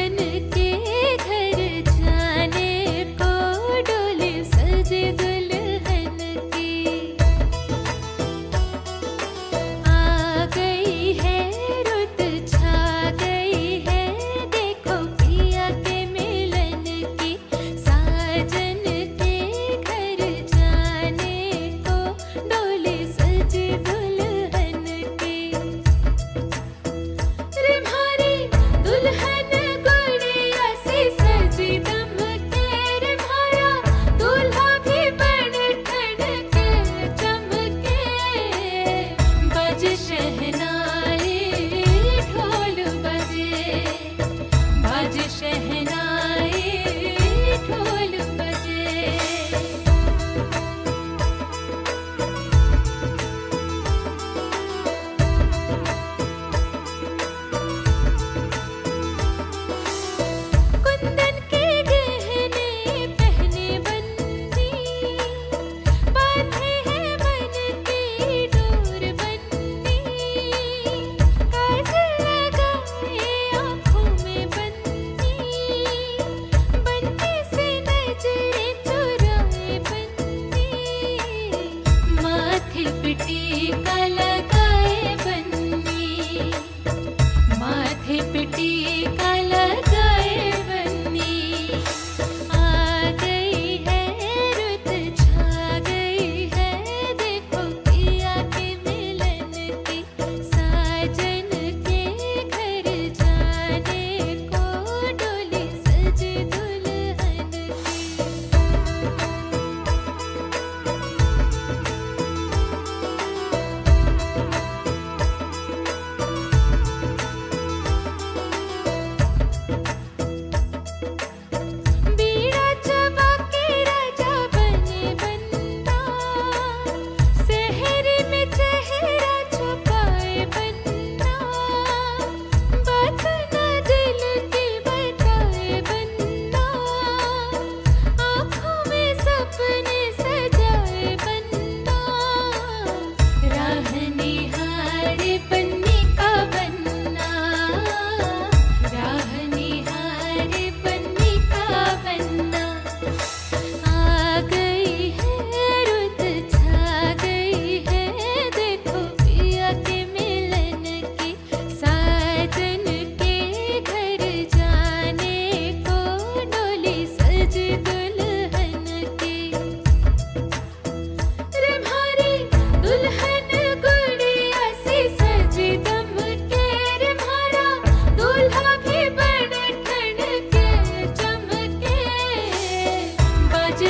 beni पिटी कल कै ली माथ पटिका